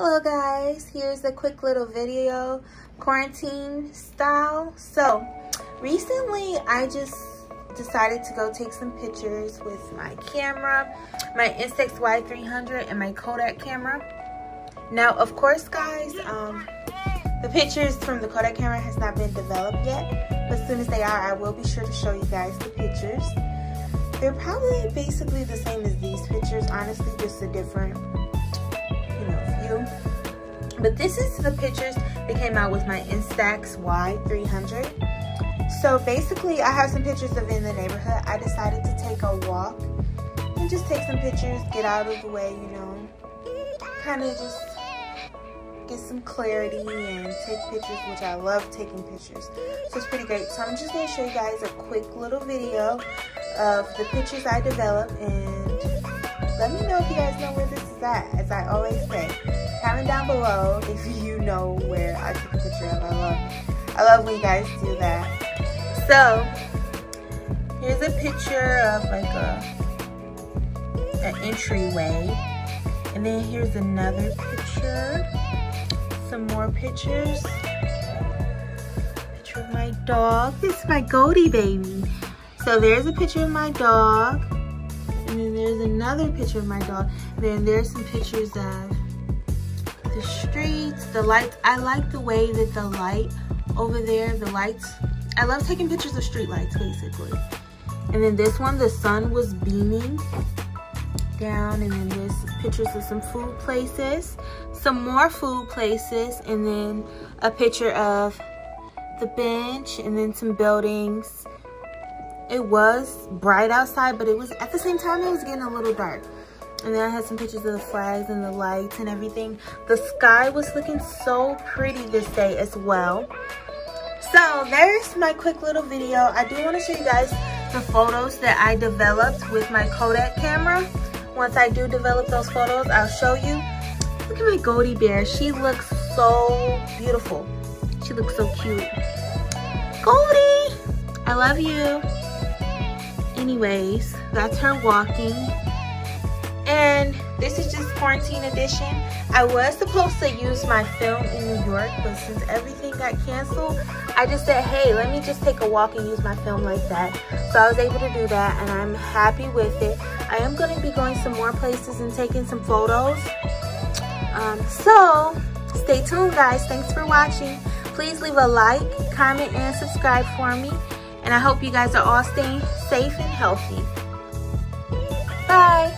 Hello guys, here's a quick little video, quarantine style. So, recently I just decided to go take some pictures with my camera, my Instax Wide 300 and my Kodak camera. Now, of course guys, um, the pictures from the Kodak camera has not been developed yet, but as soon as they are, I will be sure to show you guys the pictures. They're probably basically the same as these pictures, honestly, just a different but this is the pictures that came out with my Instax Wide 300. So basically, I have some pictures of in the neighborhood. I decided to take a walk and just take some pictures, get out of the way, you know, kind of just get some clarity and take pictures, which I love taking pictures. So it's pretty great. So I'm just going to show you guys a quick little video of the pictures I developed and let me know if you guys know where this is at, as I always say comment down below if you know where I took a picture of. I love, I love when you guys do that. So, here's a picture of like a an entryway. And then here's another picture. Some more pictures. Picture of my dog. This is my Goldie baby. So there's a picture of my dog. There's another picture of my dog. Then there's some pictures of the streets, the lights. I like the way that the light over there, the lights. I love taking pictures of street lights, basically. And then this one, the sun was beaming down. And then this pictures of some food places, some more food places, and then a picture of the bench and then some buildings. It was bright outside, but it was at the same time, it was getting a little dark. And then I had some pictures of the flags and the lights and everything. The sky was looking so pretty this day as well. So there's my quick little video. I do want to show you guys the photos that I developed with my Kodak camera. Once I do develop those photos, I'll show you. Look at my Goldie bear. She looks so beautiful. She looks so cute. Goldie, I love you. Anyways, that's her walking. And this is just quarantine edition. I was supposed to use my film in new york but since everything got canceled i just said hey let me just take a walk and use my film like that. So i was able to do that and i'm happy with it. I am going to be going some more places and taking some photos. Um, so stay tuned guys. Thanks for watching. Please leave a like comment and subscribe for me and i hope you guys are all staying safe and healthy. Bye